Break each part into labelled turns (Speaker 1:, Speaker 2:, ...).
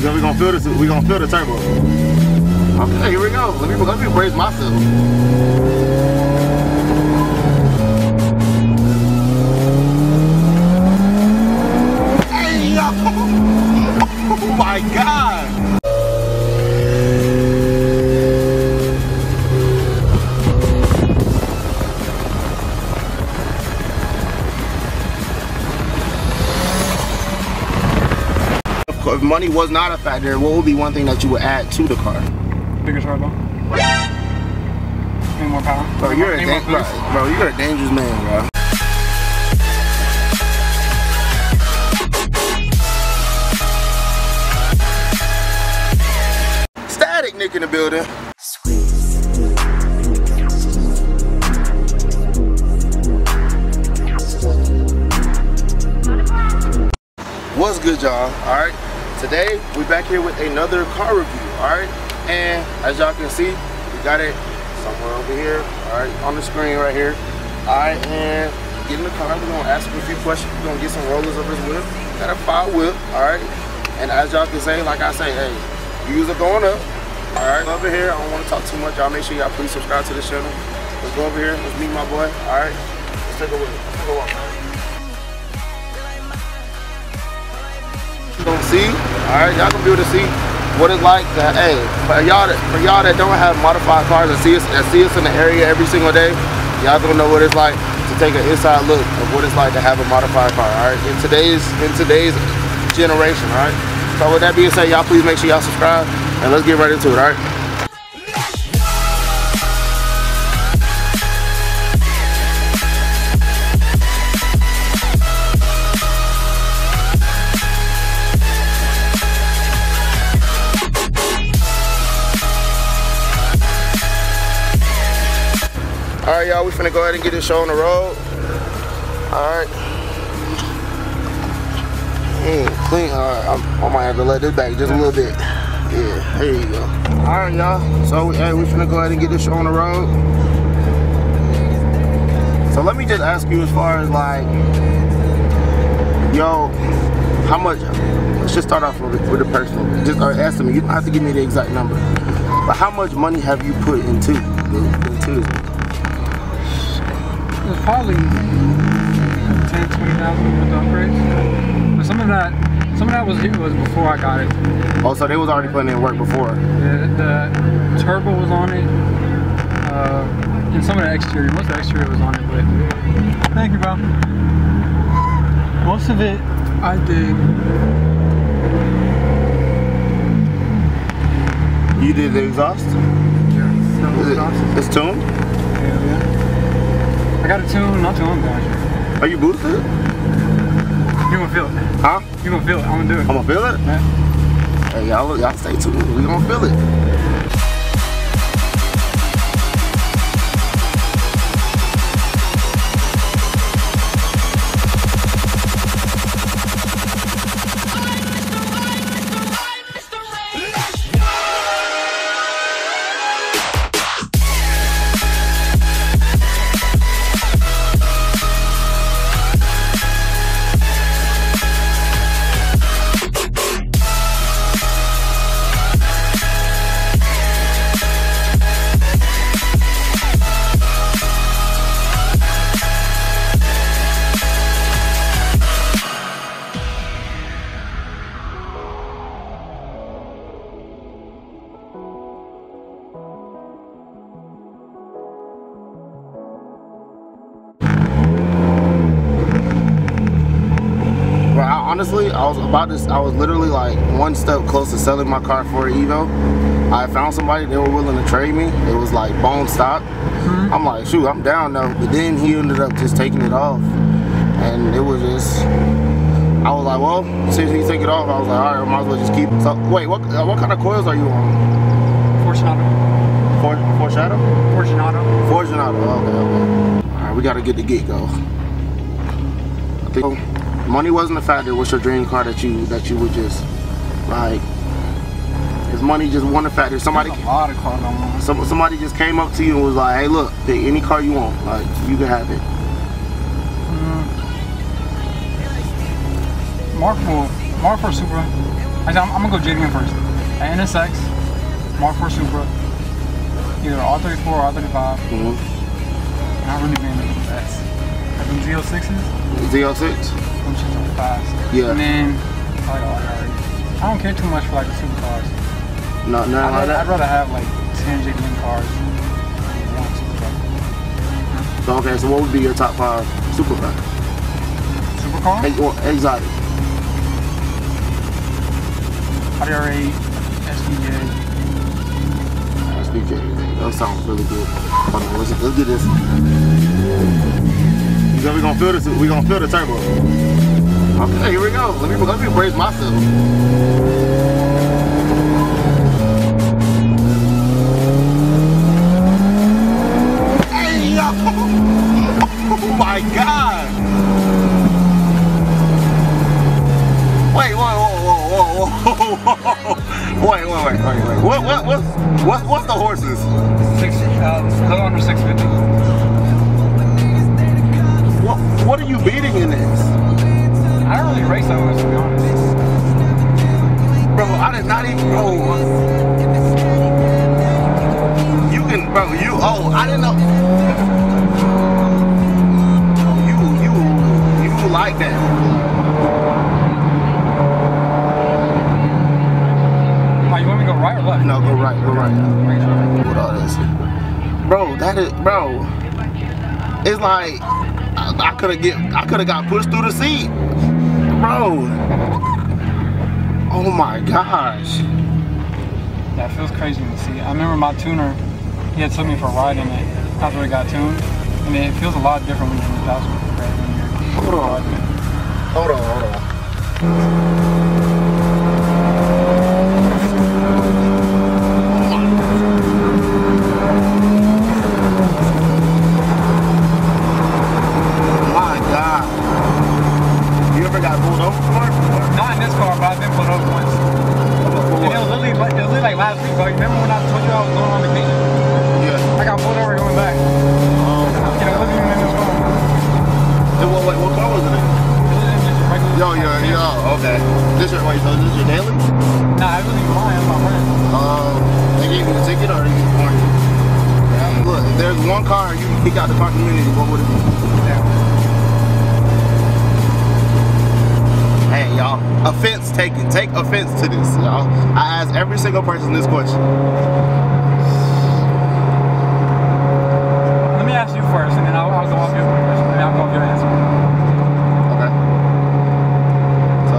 Speaker 1: So we gonna feel this. We gonna feel the turbo. Okay, here we go. Let me let me brace myself. Oh my god! Money was not a factor, what would be one thing that you would add to the car?
Speaker 2: Bigger turbo. Need more power.
Speaker 1: Bro, you're a bro, bro, you're a dangerous man, bro. Static Nick in the building. What's good, y'all? All right, today we back here with another car review. All right, and as y'all can see, we got it somewhere over here. All right, on the screen right here. All right, and get in the car. We're gonna ask him a few questions. We're gonna get some rollers of his whip. Got a fire whip. All right, and as y'all can say, like I say, hey, views are going up. All right, over here. I don't want to talk too much. Y'all make sure y'all please subscribe to the channel. Let's go over here. Let's meet my boy. All right, let's take a look. Let's take a walk. See. All right, y'all gonna be able to see what it's like to, hey, for y'all that, for y'all that don't have modified cars and see us that see us in the area every single day, y'all gonna know what it's like to take an inside look of what it's like to have a modified car. All right, in today's in today's generation. All right. So with that being said, y'all please make sure y'all subscribe and let's get right into it. All right. Right, y'all, we finna go ahead and get this show on the road. All right. Mm, clean. All right, I'm, I might have to let this back just a little bit. Yeah, there you go. All right, y'all. So, hey, we finna go ahead and get this show on the road. So let me just ask you as far as like, yo, how much? Let's just start off with, with the personal. Just or estimate. You don't have to give me the exact number. But how much money have you put into into this?
Speaker 2: It was probably 10, 20,000 with the upgrades. But some of that, some of that was was before I got it.
Speaker 1: Oh, so they was already putting in work before.
Speaker 2: The, the turbo was on it. Uh, and some of the exterior, most of the exterior was on it, but thank you, bro. Most of it I did.
Speaker 1: You did the exhaust?
Speaker 2: Yeah, so exhaust.
Speaker 1: it's tuned?
Speaker 2: I got a tune not too long ago.
Speaker 1: Are you boosted?
Speaker 2: You gonna feel it?
Speaker 1: Huh?
Speaker 2: You gonna feel it? I'm gonna do it.
Speaker 1: I'm gonna feel it?
Speaker 2: Yeah.
Speaker 1: Hey, y'all, y'all stay tuned. We gonna feel it. I was about to. I was literally like one step close to selling my car for an Evo. I found somebody they were willing to trade me. It was like bone stock. I'm like, shoot, I'm down though. But then he ended up just taking it off, and it was just. I was like, well, since he took it off, I was like, all right, I might as well just keep. So wait, what uh, what kind of coils are you on?
Speaker 2: Fortune Auto.
Speaker 1: For foreshadow?
Speaker 2: Fortune Auto.
Speaker 1: Fortunato. Okay, okay. All right, we gotta get the get go. I think money wasn't a factor. What's your dream car that you that you would just like? Is money just one a factor? Somebody
Speaker 2: There's a lot of cars on one.
Speaker 1: some, somebody just came up to you and was like, hey, look, pick any car you want. Like you can have it.
Speaker 2: Mark 4 Mark 4 Supra. Actually, I'm, I'm gonna go JDM first. An NSX, Mark 4 Supra, either R34 or R35.
Speaker 1: Mm-hmm.
Speaker 2: Not really being able to S. Like them Z06s,
Speaker 1: Z06.
Speaker 2: Them shits are fast.
Speaker 1: Yeah.
Speaker 2: And then, probably. I don't care too much for like the supercars.
Speaker 1: No, no,
Speaker 2: I'd,
Speaker 1: like
Speaker 2: rather, I'd rather have like 10 JDM cars than one supercar.
Speaker 1: So, okay, so what would be your top five supercar?
Speaker 2: Supercar?
Speaker 1: Ex- or exotic.
Speaker 2: RR8, SVJ.
Speaker 1: SVJ. That sounds really good. Hold on, let's, let's do this. You said we gonna feel this. We gonna feel the turbo. Okay, here we go. Let me let me brace myself. Oh my god! Wait! Wait, wait, wait, wait, wait. What, what, what, what, what's the horses? Bro, you, oh, I didn't know. You, you, you like that.
Speaker 2: Oh, you want me to go right or left?
Speaker 1: No, go right, go right. What all this? Bro, that is, bro. It's like I, I could have get, I could have got pushed through the seat, bro. Oh my gosh.
Speaker 2: That feels crazy to see. I remember my tuner, he had took me for a ride in it after it got tuned. And it feels a lot different when you're in the passenger compared to when you're
Speaker 1: Hold on. Hold on, hold on. One car you can kick out the car community, what would it be? Hey, y'all, offense taken. Take offense to this, y'all. I ask every single person this question.
Speaker 2: Let me ask you first, and then I'll, I'll go off your question. And I'll go off your answer.
Speaker 1: Okay. So,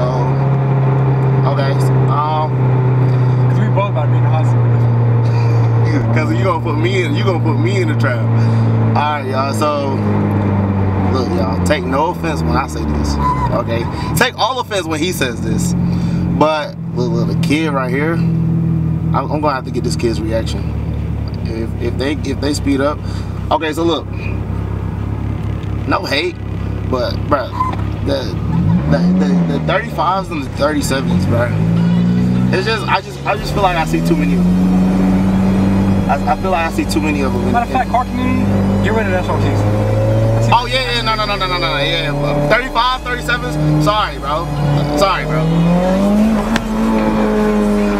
Speaker 1: okay. Um,
Speaker 2: Because we both about to be in the hospital.
Speaker 1: Cause you gonna put me in, you gonna put me in the trap. All right, y'all. So, look, y'all. Take no offense when I say this. Okay. Take all offense when he says this. But look, look, the kid right here. I'm, I'm gonna have to get this kid's reaction. If if they if they speed up. Okay. So look. No hate, but bro, the the the, the 35s and the 37s, bro. It's just I just I just feel like I see too many of them. I, I feel like I see too many of them.
Speaker 2: Matter of fact, car community, get rid of SRTs.
Speaker 1: Oh yeah, yeah, no, no, no, no, no, no, no, yeah. uh, 35, 37s. Sorry, bro. Sorry, bro.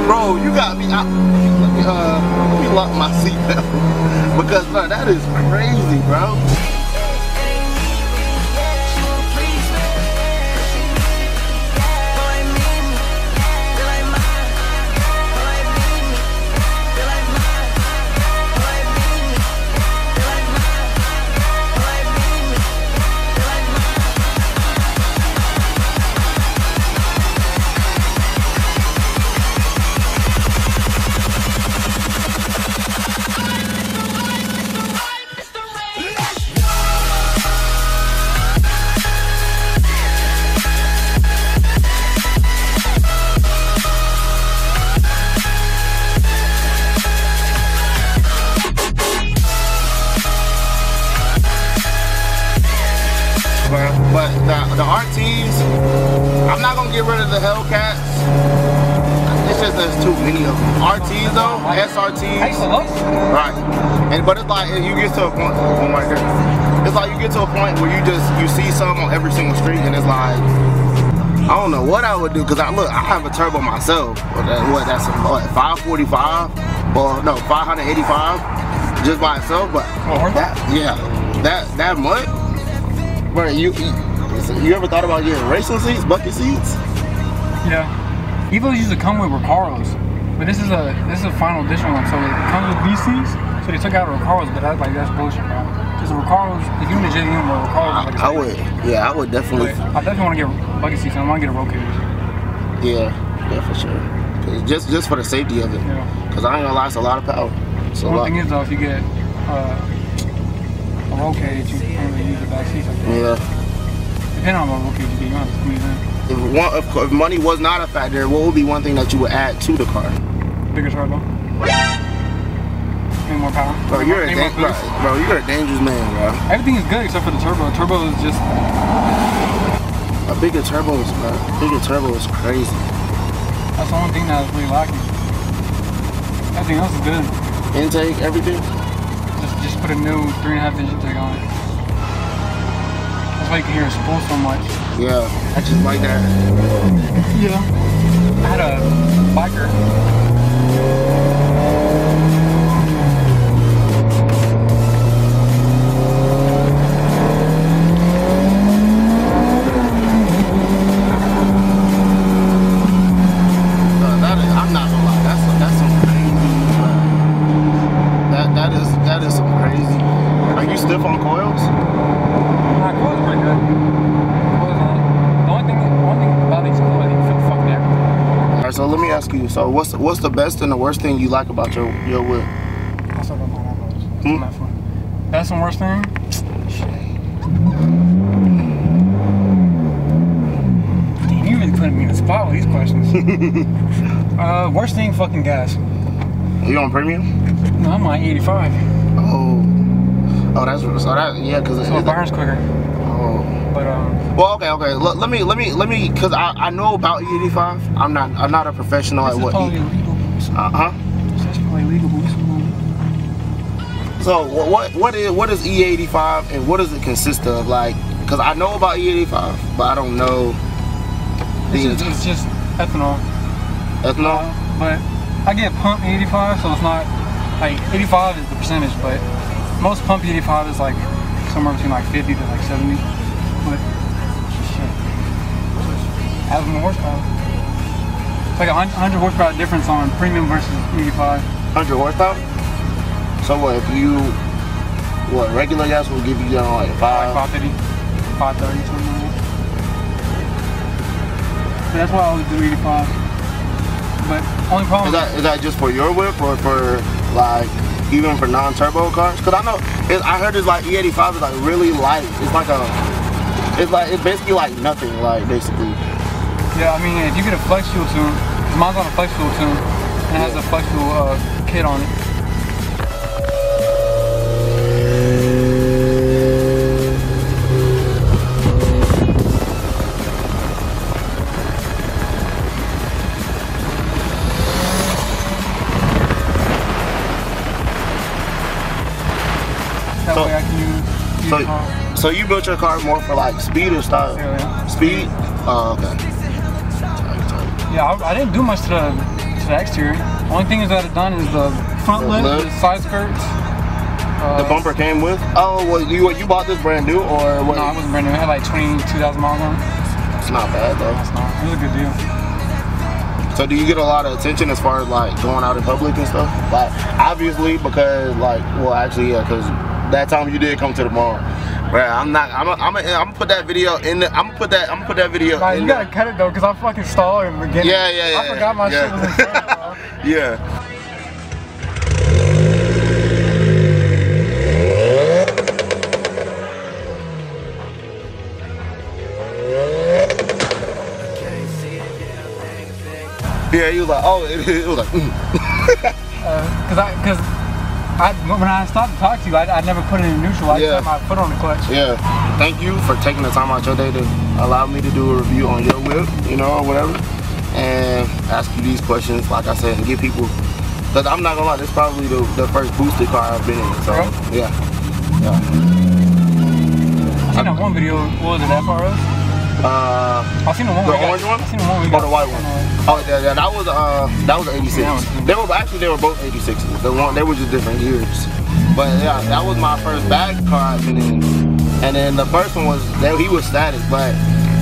Speaker 1: Bro, you got me out. Let me, uh, let me lock my seatbelt because, bro, that is crazy, bro. I'm not gonna get rid of the Hellcats. It's just there's too many of them. RTs though, SRTs.
Speaker 2: to love them.
Speaker 1: Right. And but it's like you get to a point oh my God. It's like you get to a point where you just you see some on every single street and it's like I don't know what I would do because I look, I have a turbo myself. What, that- what that's what 545 or no 585 just by itself. But
Speaker 2: Oh,
Speaker 1: that yeah, that that much. Bro, you you, you ever thought about getting racing seats, bucket seats?
Speaker 2: Yeah. Evos used to come with Recaros, but this is a this is a final edition one, so it comes with VCs. So they took out Recaros, but that's like that's bullshit, bro. Because the Recaros, if you in the JDM, Recaros,
Speaker 1: I,
Speaker 2: like
Speaker 1: I would, yeah, I would definitely,
Speaker 2: I definitely want to get bucket seats. I want to get a roll cage.
Speaker 1: yeah, yeah, for sure. Just just for the safety of it,
Speaker 2: Yeah.
Speaker 1: because I ain't gonna lie, it's a lot of power. It's a
Speaker 2: One thing is though, if you get uh, a roll cage, you can't really use the back seats like.
Speaker 1: Yeah.
Speaker 2: Depending on what roll you get, to.
Speaker 1: If, one, if, if money was not a factor, what would be one thing that you would add to the car?
Speaker 2: Bigger turbo. Need more power.
Speaker 1: Bro, you're a
Speaker 2: more
Speaker 1: bro, bro, you're a dangerous man, bro.
Speaker 2: Everything is good except for the turbo. Turbo is just
Speaker 1: A bigger turbo is, bro. Bigger turbo is crazy.
Speaker 2: that's the only thing that's really lacking. Everything else is good.
Speaker 1: Intake, everything.
Speaker 2: Just just put a new three and a half inch intake on it. That's why you can hear it spool so much.
Speaker 1: Yeah, I just like that.
Speaker 2: Yeah. I had a biker.
Speaker 1: What's what's the best and the worst thing you like about your your whip?
Speaker 2: I'll start off on those.
Speaker 1: Hmm?
Speaker 2: That's fun. That's the worst thing. Damn, you really putting me in the spot with these questions. uh, worst thing, fucking gas.
Speaker 1: You on premium?
Speaker 2: No, I'm on 85,
Speaker 1: Oh, oh, that's so that yeah, cause
Speaker 2: so it burns quicker.
Speaker 1: Oh.
Speaker 2: But um,
Speaker 1: Well, okay, okay. Let, let me, let me, let me, cause I, I know about E85. I'm not, I'm not a professional
Speaker 2: this
Speaker 1: at what.
Speaker 2: probably
Speaker 1: E,
Speaker 2: illegal. boost.
Speaker 1: uh huh.
Speaker 2: This probably illegal. boost.
Speaker 1: So what, what, what is, what is E85 and what does it consist of? Like, cause I know about E85, but I don't know
Speaker 2: It's just, it's just ethanol.
Speaker 1: ethanol.
Speaker 2: Uh, but I get pump 85, so it's not like 85 is the percentage, but most pump 85 is like somewhere between like 50 to like 70. But has more horsepower. It's like a 100 horsepower difference on premium versus 85.
Speaker 1: 100 horsepower. So what if you, what regular gas will give you, you know, like
Speaker 2: Like
Speaker 1: five?
Speaker 2: 550, 530, something like that. So that's why I always do 85. But only problem
Speaker 1: Is that is that just for your whip or for like even for non-turbo cars? Cause I know it, I heard it's like E85 is like really light. It's like a it's like it's basically like nothing. Like basically.
Speaker 2: Yeah, I mean, if you get a flex fuel tune, mine's on a flex fuel tune, and it has a flex fuel uh, kit on it.
Speaker 1: So-
Speaker 2: way I can use, use
Speaker 1: So so you built your car more for like speed or style?
Speaker 2: Yeah, yeah.
Speaker 1: Speed. Oh okay.
Speaker 2: Yeah, I, I didn't do much to the to the exterior. Only thing that I've done is the front
Speaker 1: The
Speaker 2: lip,
Speaker 1: lip.
Speaker 2: the side skirts. Uh,
Speaker 1: The bumper came with. Oh well, you you bought this brand new or what?
Speaker 2: No, it wasn't brand new. It had like 22,000 miles on it.
Speaker 1: It's not bad though.
Speaker 2: It's not. It was a good deal.
Speaker 1: So do you get a lot of attention as far as like going out in public and stuff? Like obviously because like well actually yeah because that time you did come to the mall. I'm not. I'm. I'm. I'm gonna put that video in. The, I'm gonna put that. I'm gonna put that video
Speaker 2: Nah,
Speaker 1: in.
Speaker 2: you gotta cut it though, cause I'm fucking stalled in the beginning.
Speaker 1: Yeah, yeah, yeah.
Speaker 2: I forgot my
Speaker 1: yeah.
Speaker 2: shit was in bro.
Speaker 1: yeah. Yeah, he was like, oh, it, it was like, mm.
Speaker 2: Uh, cause I, cause I, when I stopped to talk to you, I, I never put it in neutral. I
Speaker 1: Yeah.
Speaker 2: just had my foot on the clutch.
Speaker 1: yeah. Thank you for taking the time out your day to allow me to do a review on your whip, you know, or whatever, and ask you these questions, like I said, and give people, because I'm not gonna lie, this is probably the, the first boosted car I've been in, so, yeah. Yeah.
Speaker 2: I seen that one video. Was it? FRS.
Speaker 1: Uh,
Speaker 2: I seen the one.
Speaker 1: The
Speaker 2: we got-
Speaker 1: orange one?
Speaker 2: I seen the one we
Speaker 1: or
Speaker 2: got.
Speaker 1: the white one? Oh yeah, yeah, that was uh, that was an 86.
Speaker 2: Yeah,
Speaker 1: They were actually they were both 86s. The one they were just different years. But yeah, that was my first bag car I've been in. And then the first one was that he was static, but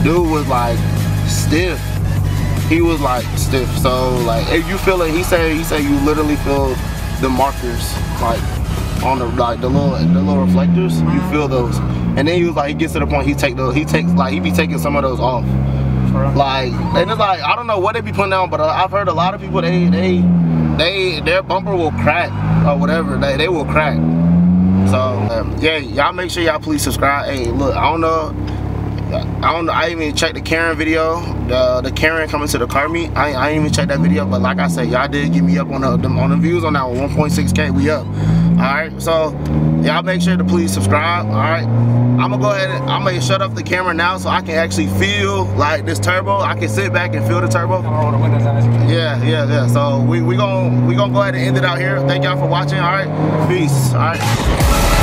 Speaker 1: dude was like stiff. He was like stiff. So like if you feel it, he said he said you literally feel the markers like on the like the little the little reflectors. You feel those. And then he was like he gets to the point he take those he takes like he be taking some of those off. Like, and it's like I don't know what they be putting down, but uh, I've heard a lot of people they they they their bumper will crack or whatever. They they will crack. So um, yeah, y'all make sure y'all please subscribe. Hey, look, I don't know. I don't know. I even checked the Karen video. The the Karen coming to the car meet. I, I didn't even check that video. But like I said, y'all did get me up on the them- on the views on that 1.6k. We up. All right. So y'all make sure to please subscribe. All right. I'm gonna go ahead and I'm gonna shut off the camera now so I can actually feel like this turbo. I can sit back and feel the turbo.
Speaker 2: I'm gonna roll the windows down as you can.
Speaker 1: Yeah, yeah, yeah. So we we gonna we gonna go ahead and end it out here. Thank y'all for watching. All right. Peace. All